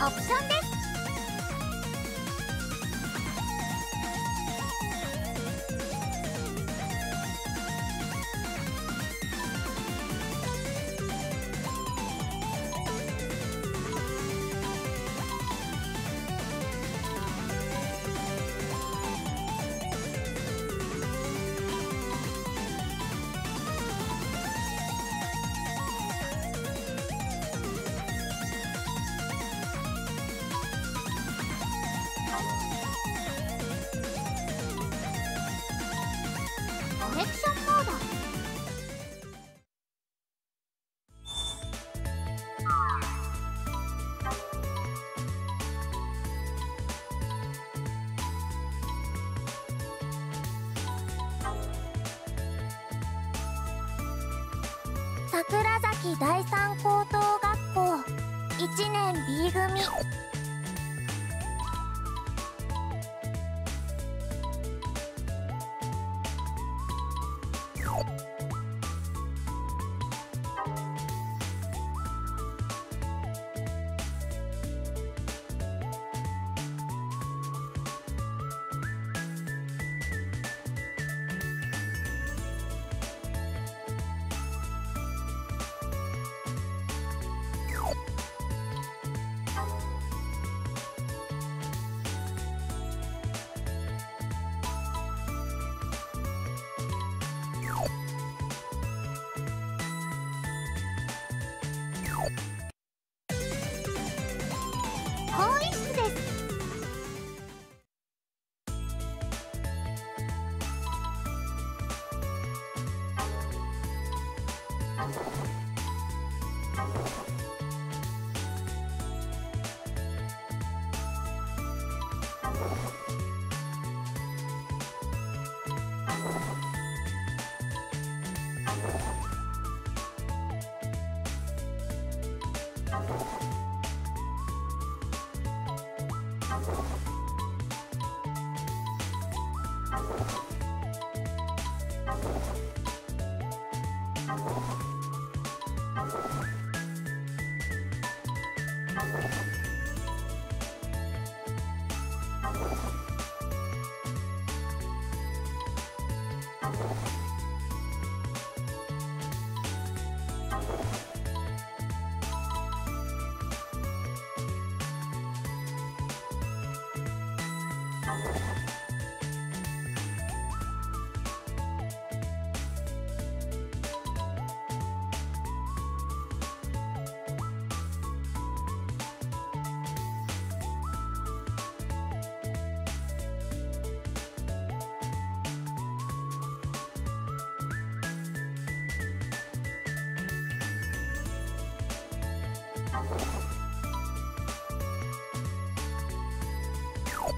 オプションで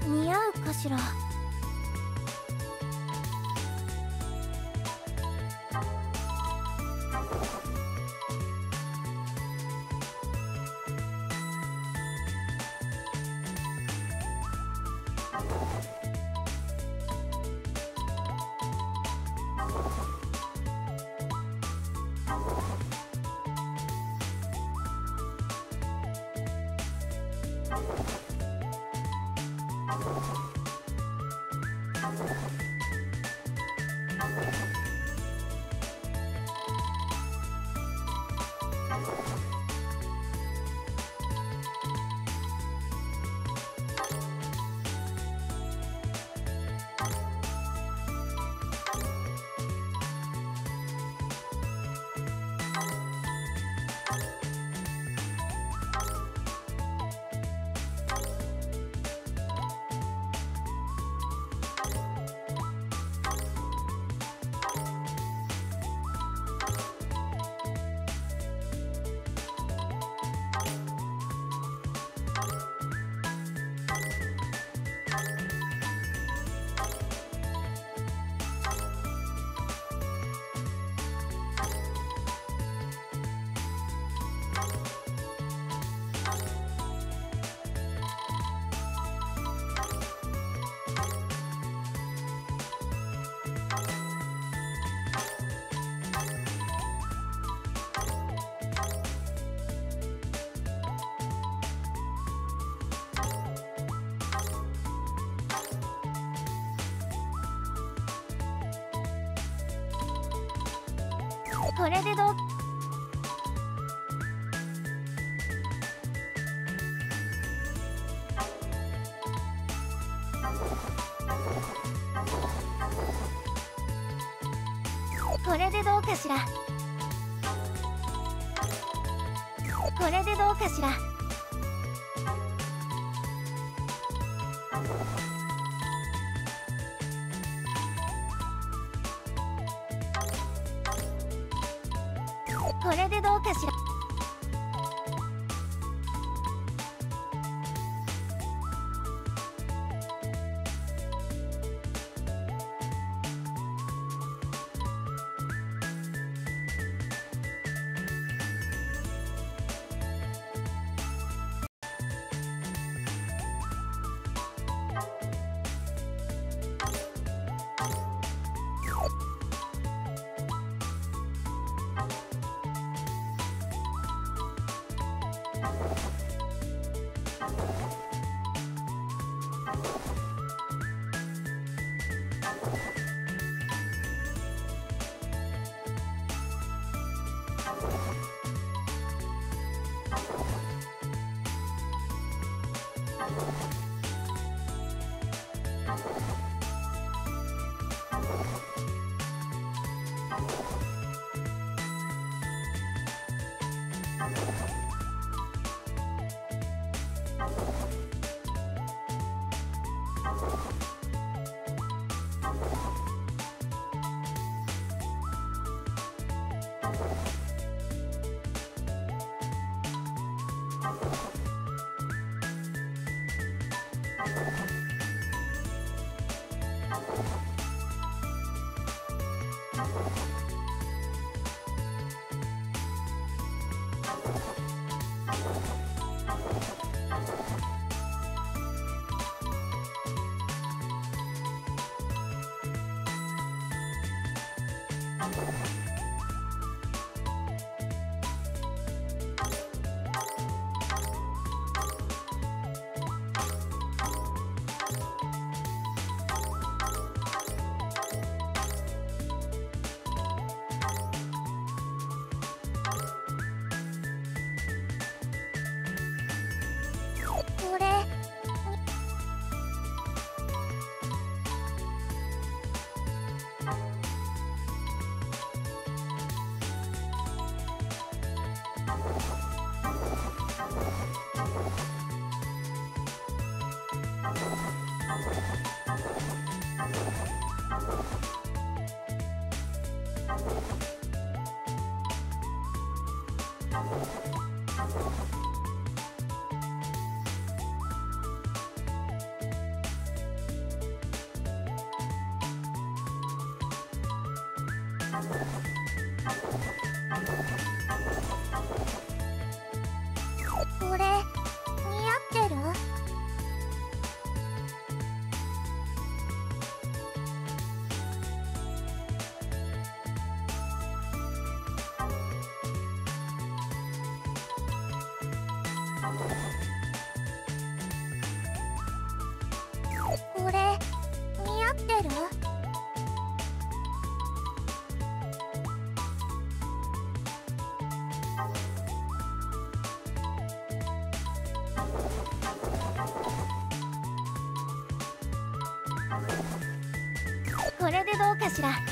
似合うかしら？これでどうこれでどうかしらこれでどうかしらこかしら。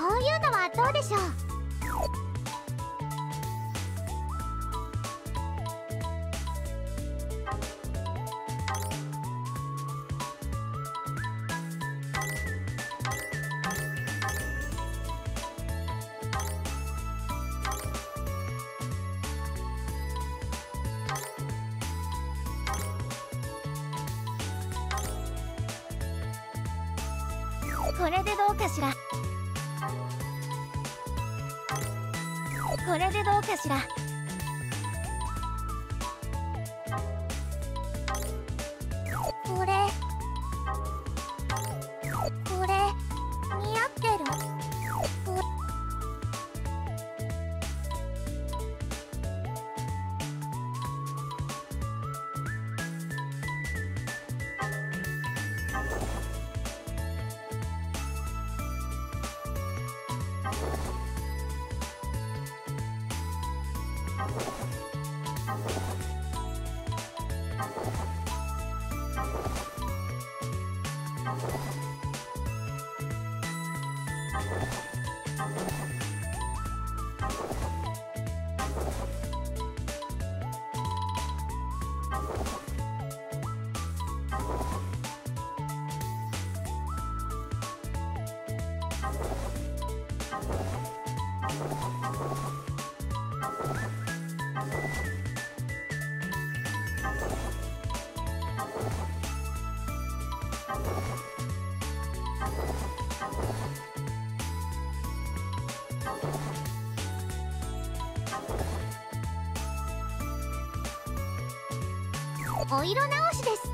こういうのはどうでしょう？お色直しです。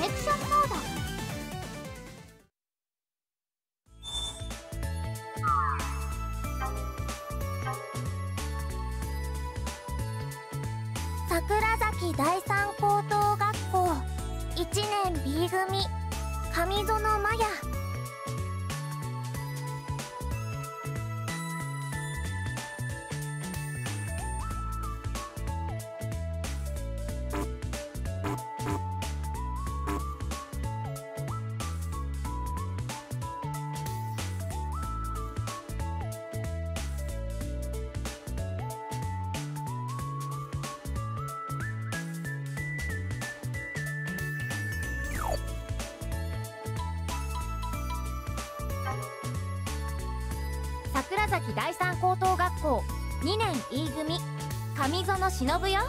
レクションモード桜崎第三高等学校1年 B 組。上園真也崎第三高等学校2年 E 組上園忍よ。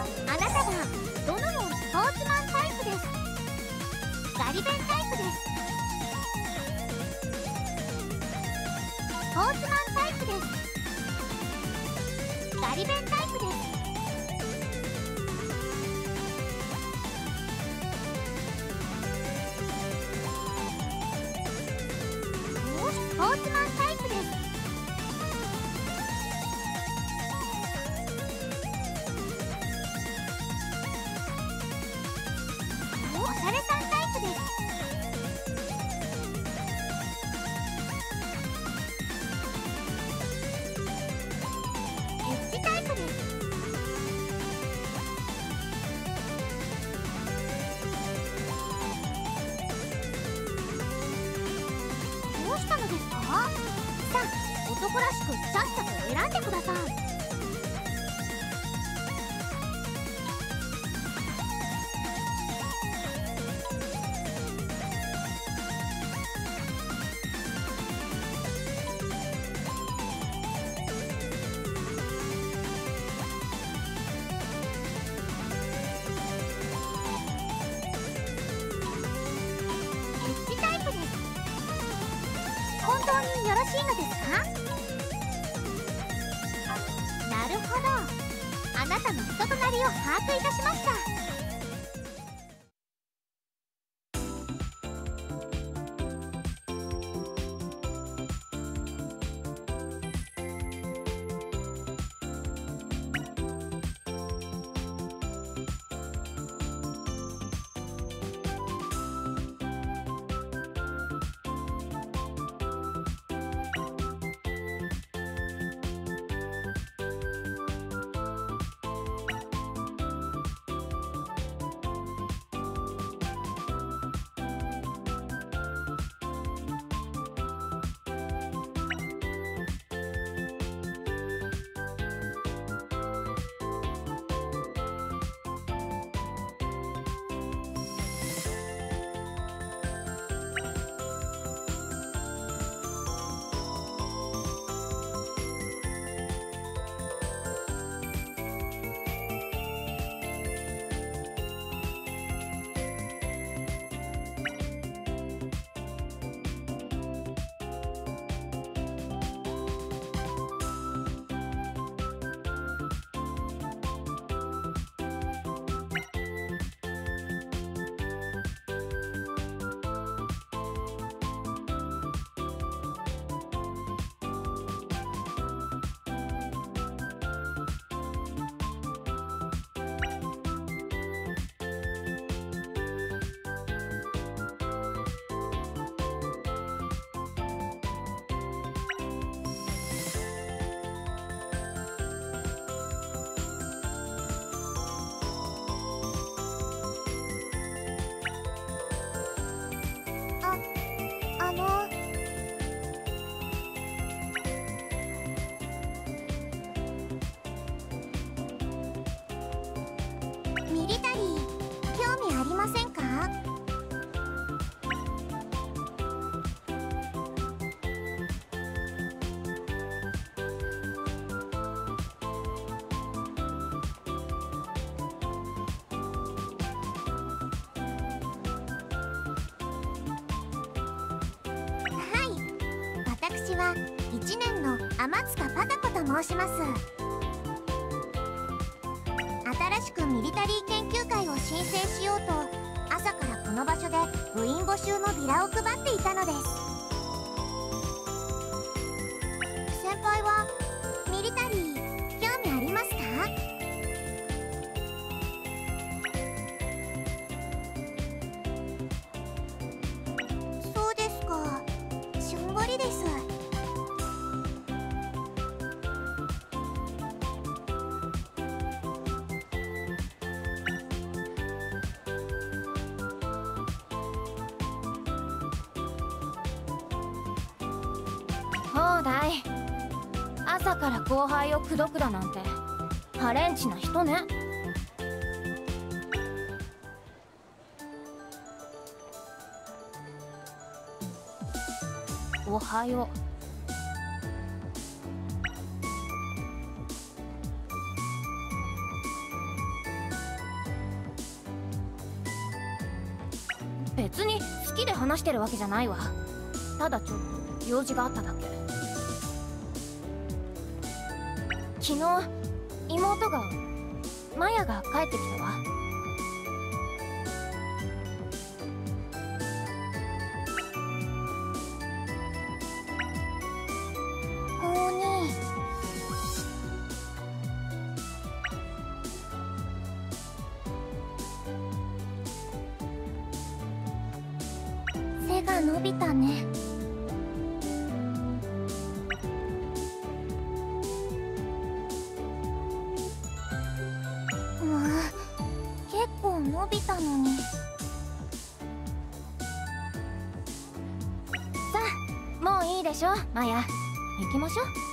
あなたどのようにスポーツマンタイプですガリ弁タイプです。スポーツマンタイプです。ガリ弁タイプです。ミリタリー興味ありませんか？はい。私は1年の天塚パタコと申します。朝から後輩を口説くだなんて。ハレンチな人ね。おはよう。別に好きで話してるわけじゃないわ。ただちょっと用事があっただけ。びたのに。さあもういいでしょマヤ。行きましょう。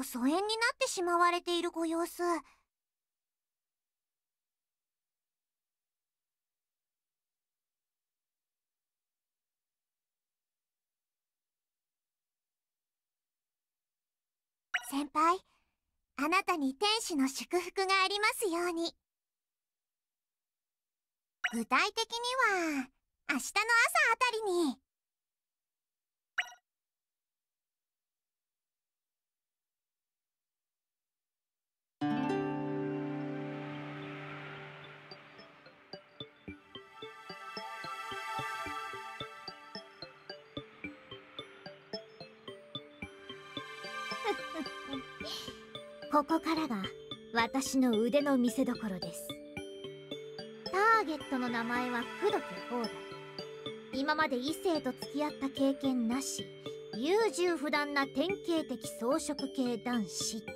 と疎遠になってしまわれているご様子。先輩あなたに天使の祝福がありますように。具体的には明日の朝あたりに。ここからが私の腕の見せ所です。ターゲットの名前は工藤放題今まで異性と付き合った経験なし優柔不断な典型的草食系男子と。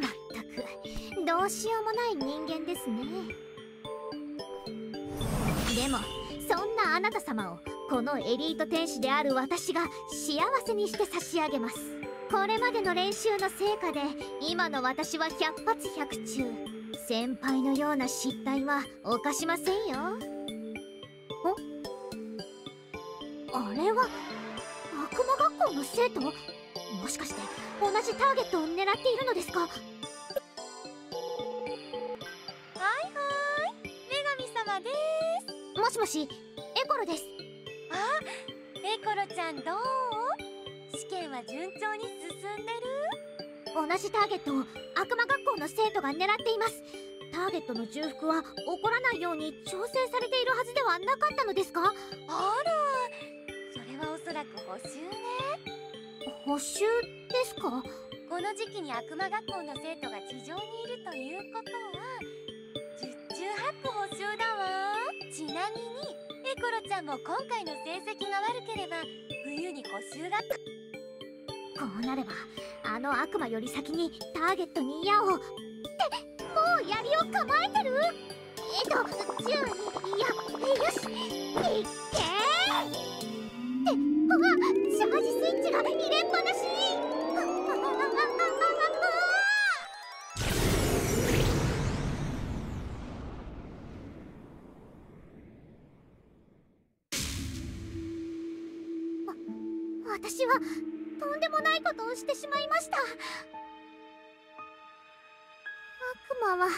まったくどうしようもない人間ですね。でもそんなあなた様をこのエリート天使である私が幸せにして差し上げます。これまでの練習の成果で今の私は百発百中。先輩のような失態は犯しませんよ。あれは悪魔学校の生徒？もしかして同じターゲットを狙っているのですか？はいはい。女神様です。もしもしエコロです。あエコロちゃんどう？は順調に進んでる？同じターゲットを悪魔学校の生徒が狙っています。ターゲットの重複は起こらないように調整されているはずではなかったのですか？あら。それはおそらく補習ね。補習ですか？この時期に悪魔学校の生徒が地上にいるということは十中八九補習だわ。ちなみにエコロちゃんも今回の成績が悪ければ冬に補習がこうなればあの悪魔より先にターゲットに矢をってもう槍を構えてる？えっと10いやよしいっけー！ってあチャージスイッチが入れっぱなししてしまいました。悪魔は逃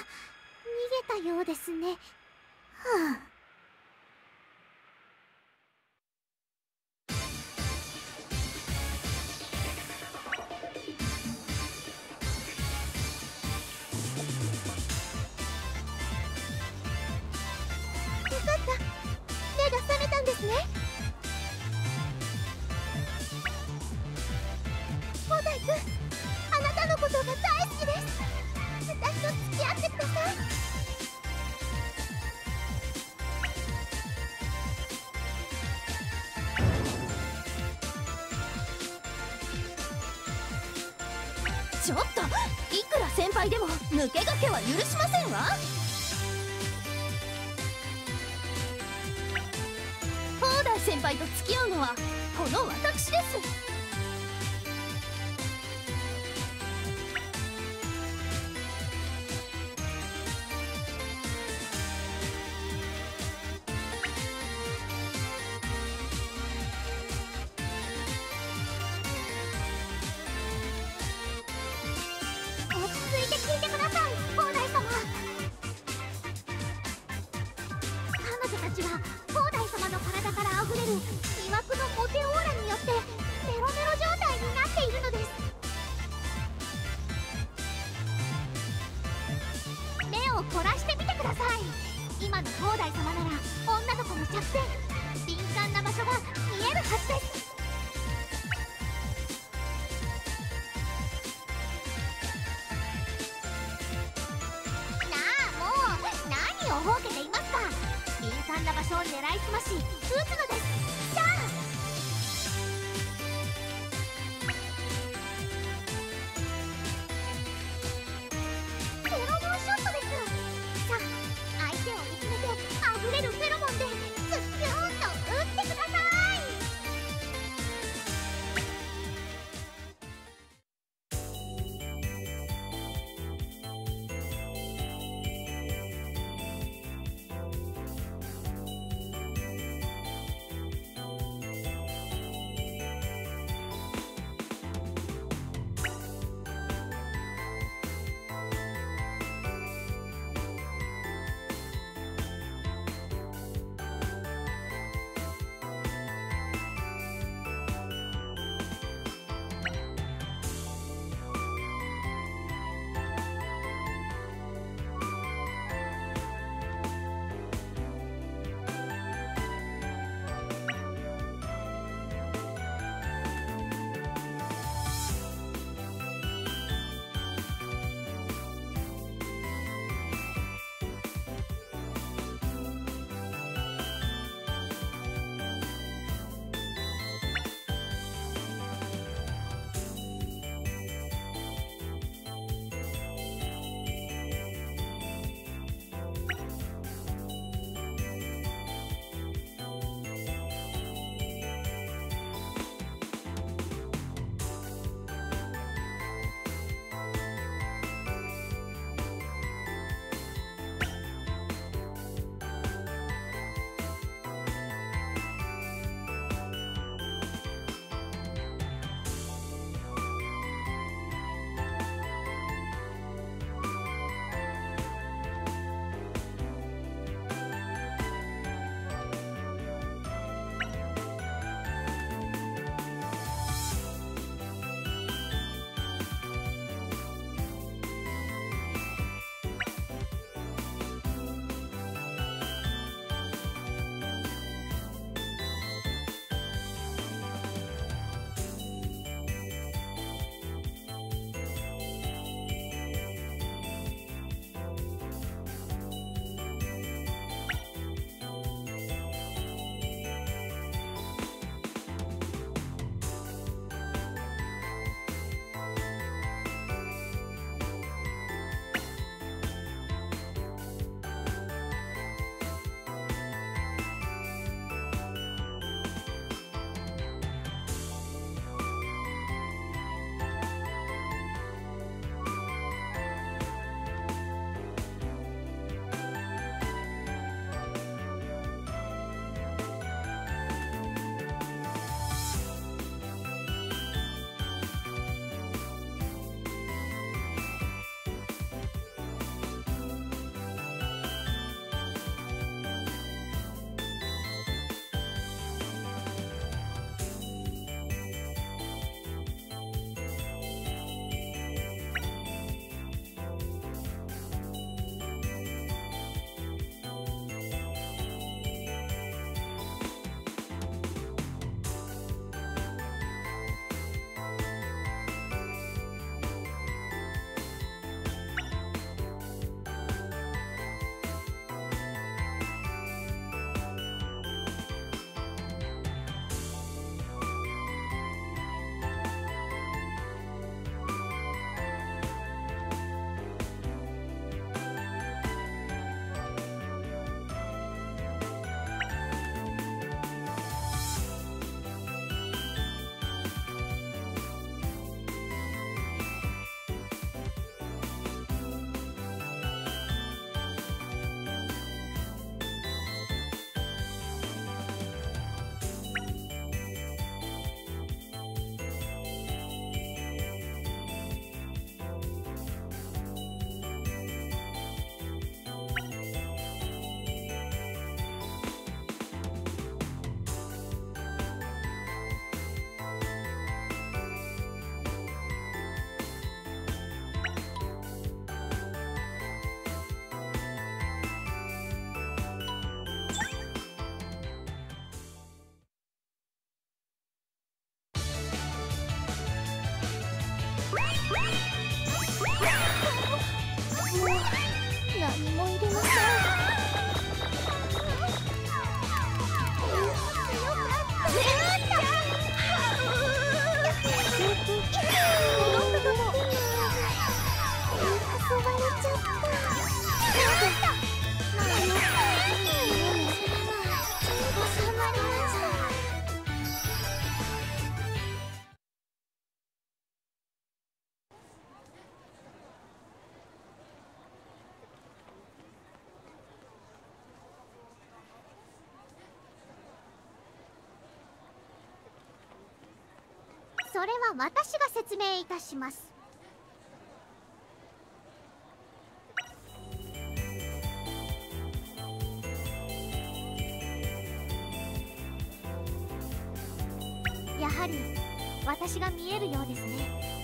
げたようですね。はあ。目が覚めたんですね。あなたのことが大好きです私と付き合ってください。ちょっといくら先輩でも抜け駆けは許しませんわ。ホーダー先輩と付き合うのはこの私です。んだ場所を狙いすまし撃つのです。それは私が説明いたします。やはり私が見えるようですね。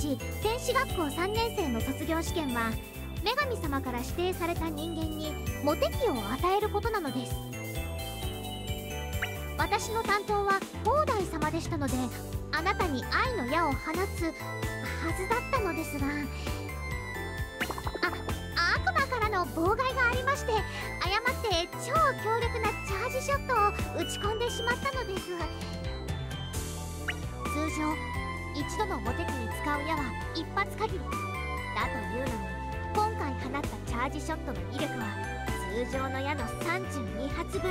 ち天使学校3年生の卒業試験は女神様から指定された人間にモテ期を与えることなのです。私の担当は広大様でしたのであなたに愛の矢を放つはずだったのですがあ悪魔からの妨害がありまして誤って超強力なチャージショットを打ち込んでしまったので度のモテ期に使う矢は一発限りだというのに今回放ったチャージショットの威力は通常の矢の32発分。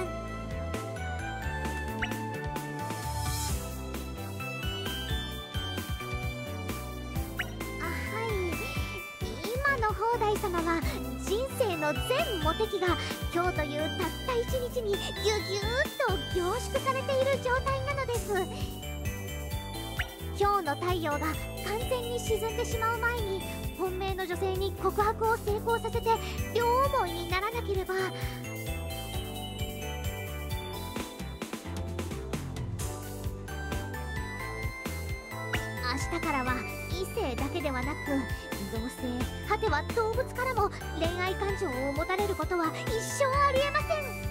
あはい。今の広大様は人生の全モテ期が今日というたった一日にギュギューッと凝縮されている状態なのです。今日の太陽が完全に沈んでしまう前に本命の女性に告白を成功させて両思いにならなければ。明日からは異性だけではなく同性果ては動物からも恋愛感情を持たれることは一生ありえませんなん。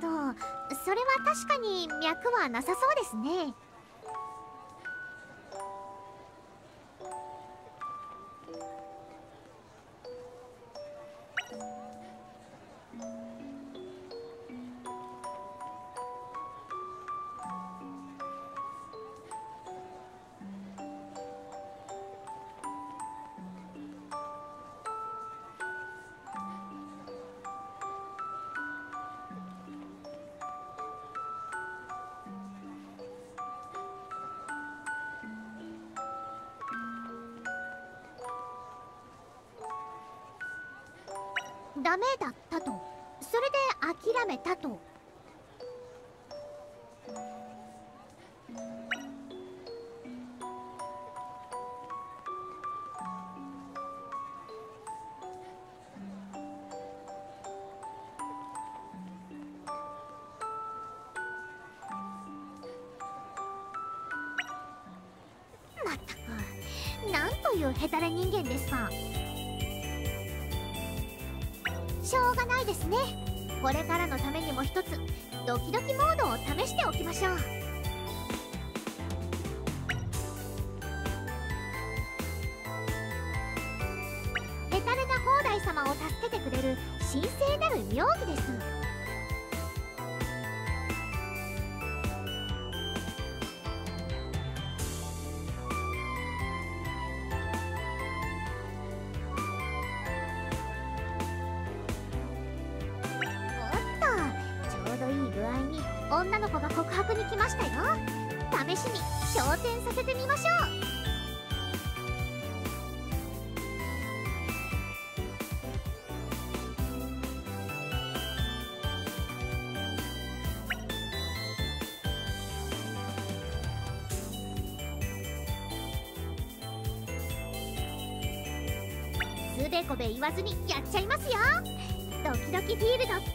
ど。それは確かに脈はなさそうですね。ヘタレ人間ですか。しょうがないですね。これからのためにも一つドキドキモードを試しておきましょう。わずにやっちゃいますよ。ドキドキフィールド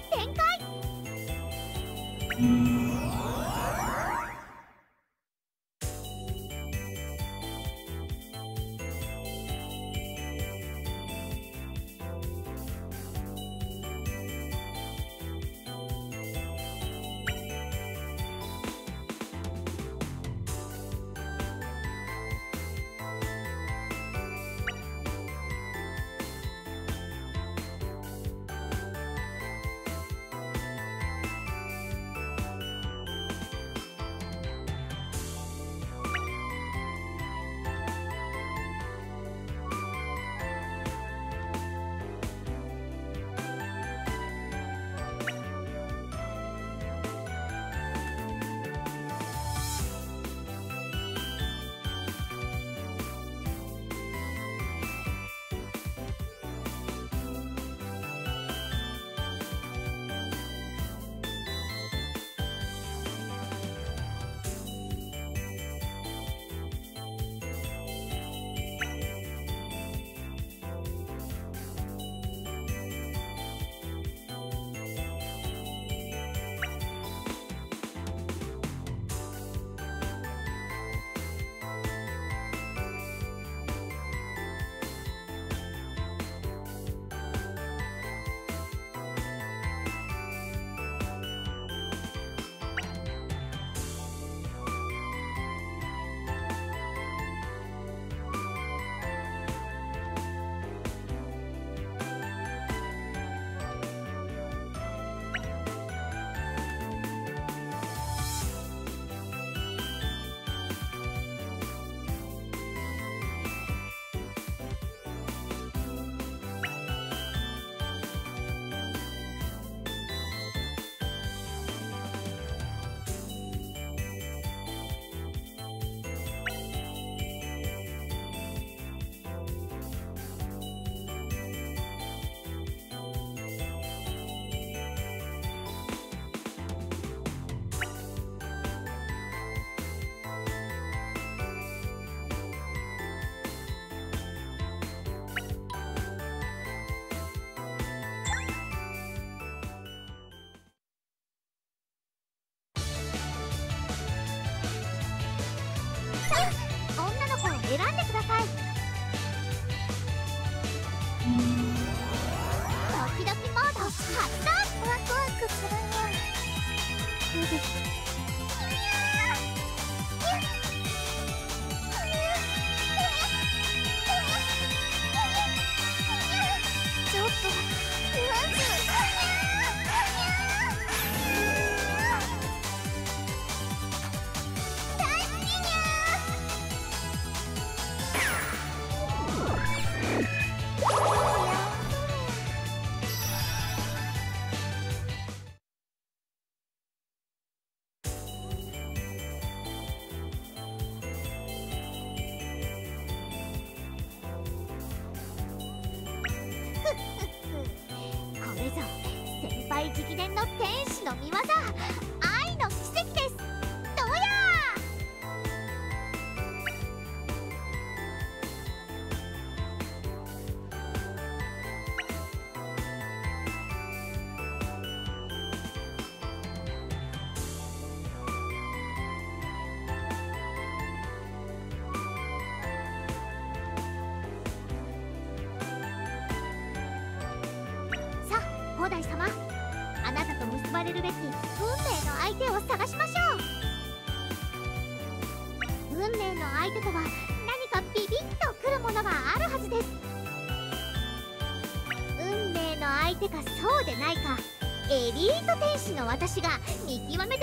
私が見極めて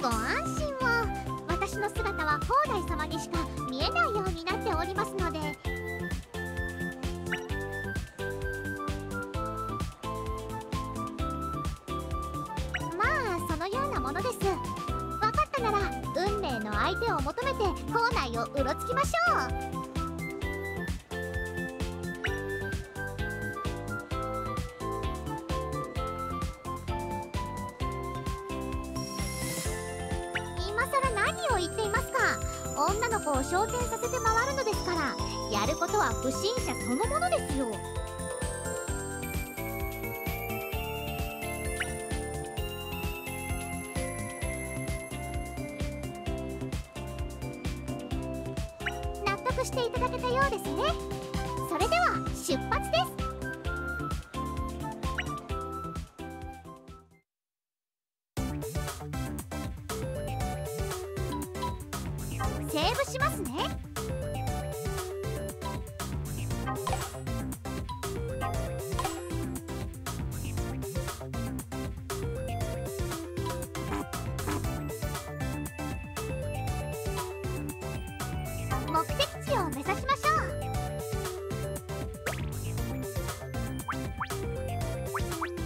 ご安心を。私の姿は宝来様にしか見えないようになっておりますので。まあそのようなものです。分かったなら運命の相手を求めて校内をうろつきましょう。女の子を昇天させて回るのですからやることは不審者そのものですよ。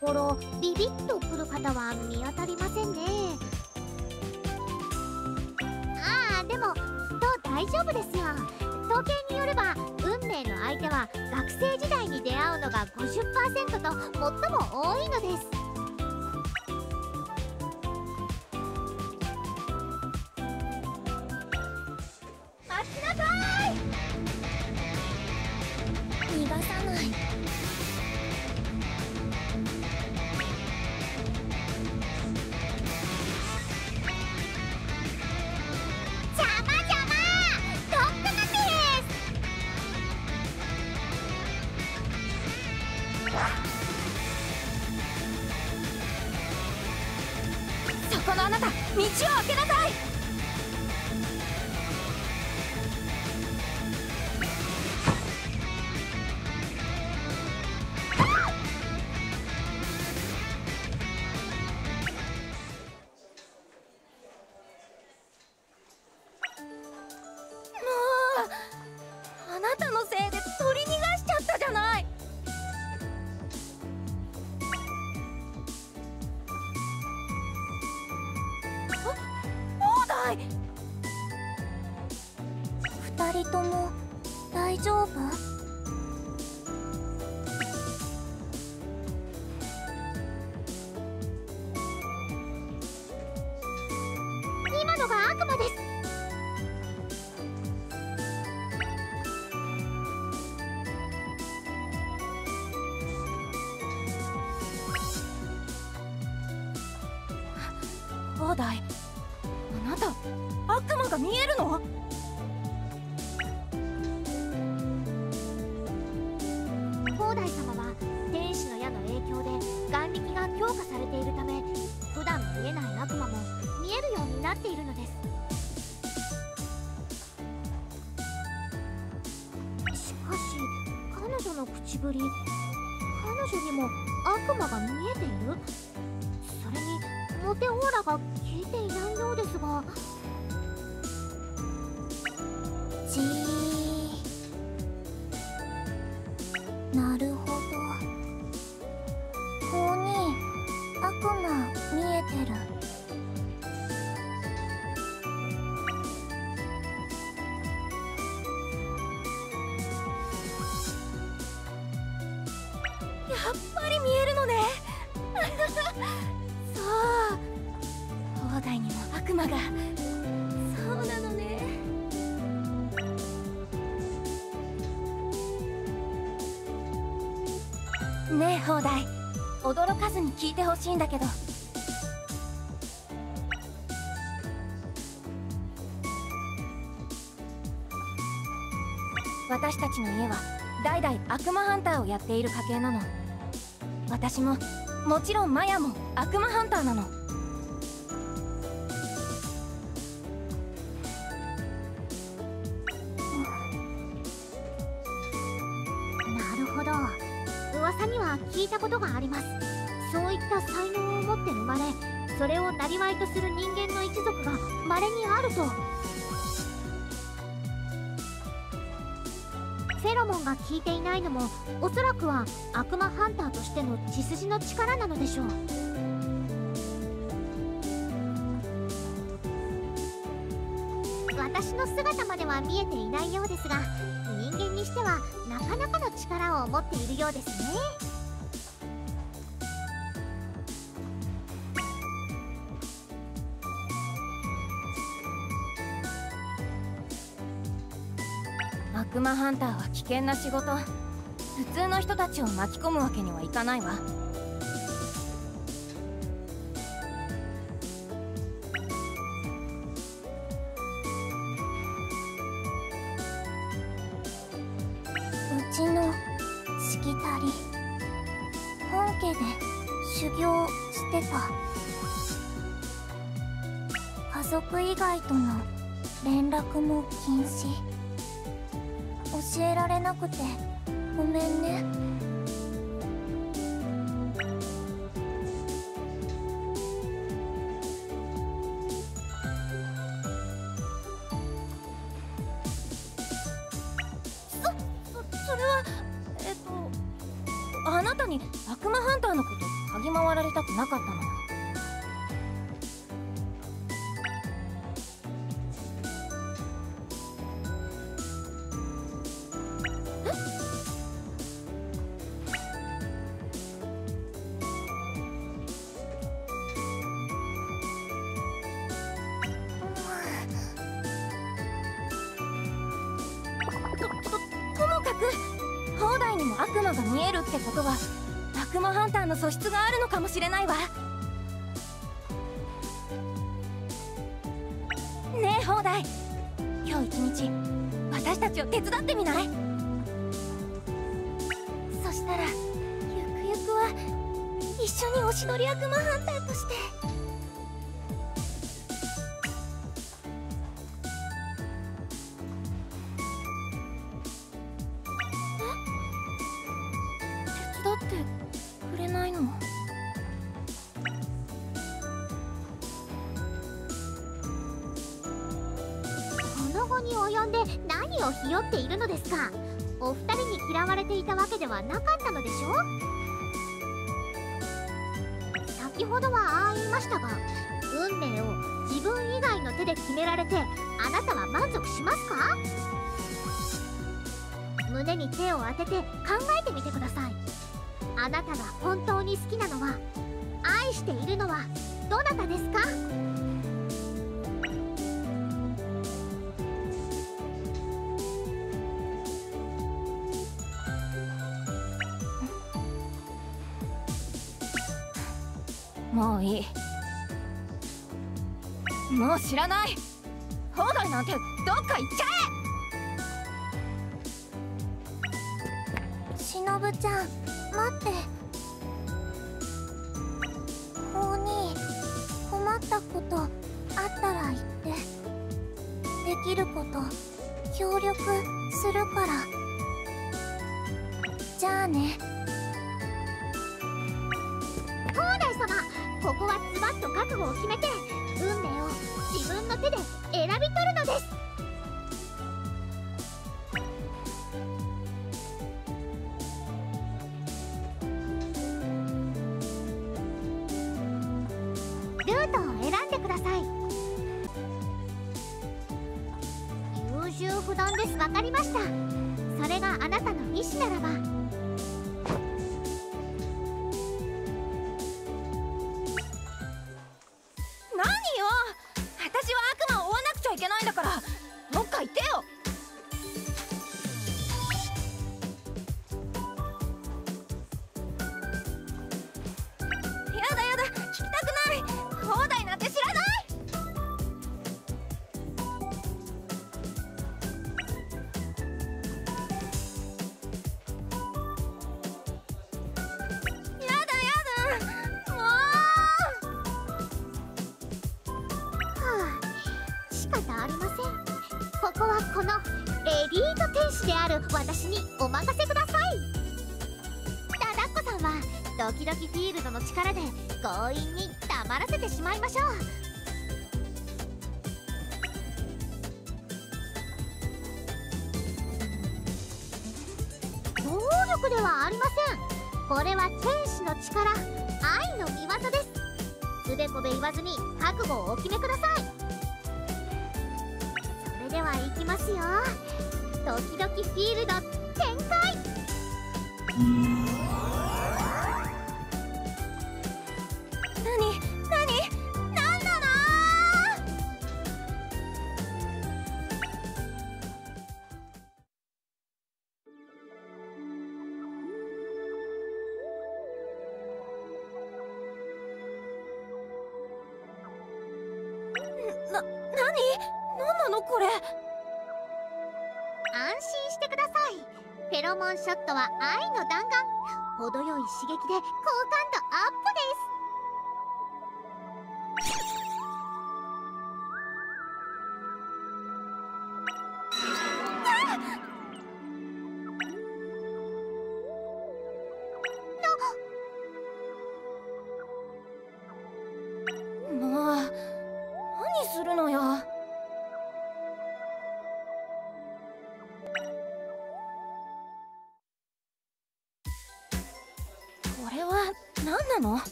ころビビッとくる方は見当たりませんね。ああでもきっと大丈夫ですよ。統計によれば運命の相手は学生時代に出会うのが50%と最も多いのです。なっているのです。しかし彼女の口ぶり彼女にも悪魔が見えている？それにモテオーラが消えていないようですが。んだけど。私たちの家は代々悪魔ハンターをやっている家系なの。私ももちろんマヤも悪魔ハンターなの。引いていないのもおそらくは悪魔ハンターとしての血筋の力なのでしょう私の姿までは見えていないようですが人間にしてはなかなかの力を持っているようですね。魔ハンターは危険な仕事。普通の人たちを巻き込むわけにはいかないわ。それはえっとあなたに悪魔ハンターのこと嗅ぎ回られたくなかったのよ知らない。はありません。これは天使の力。愛の見業です。つべこべ言わずに覚悟をお決めください。それでは行きますよ。時々フィールド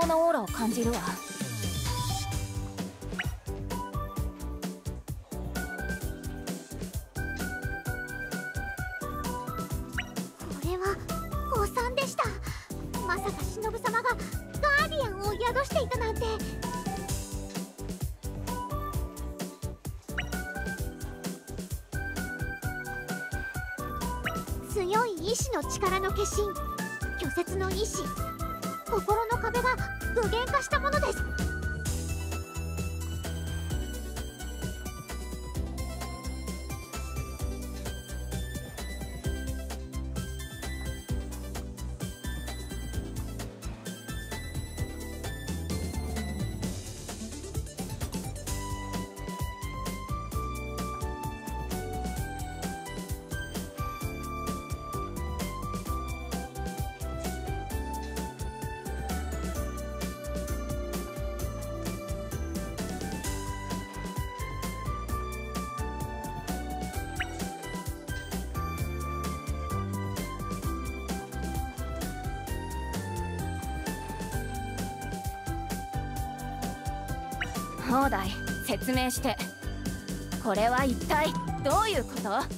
妙なオーラを感じるわ。放題説明して。これは一体どういうこと？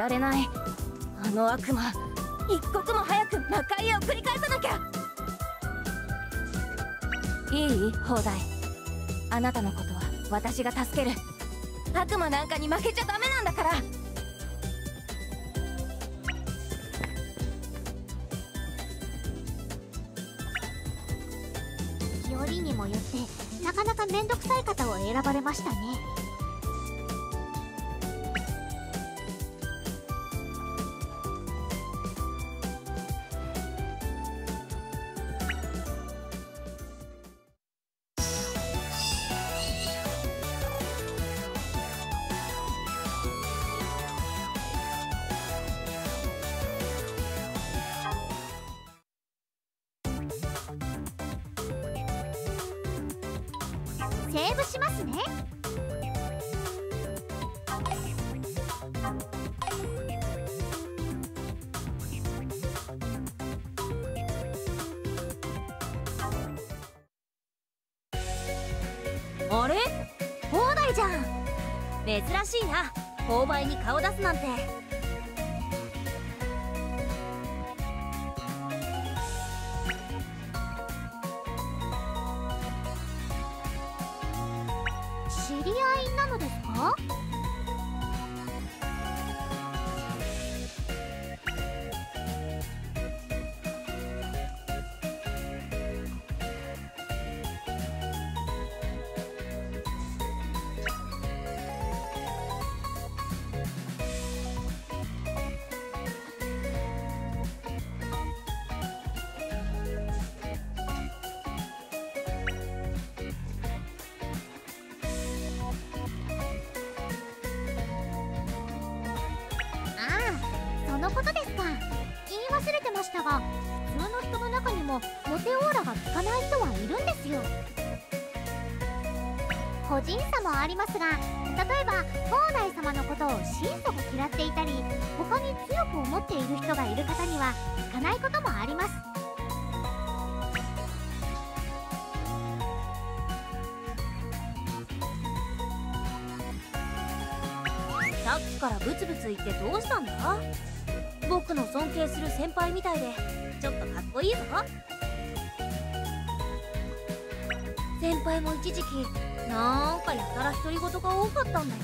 られない。あの悪魔一刻も早く中家を繰り返さなきゃ。いい放題。あなたのことは私が助ける。悪魔なんかに負けちゃダメなんだから。よりにもよってなかなか面倒くさい方を選ばれましたね。ブツブツ言ってどうしたんだ？僕の尊敬する先輩みたいでちょっとかっこいいぞ。先輩も一時期なんかやたら独り言が多かったんだよ。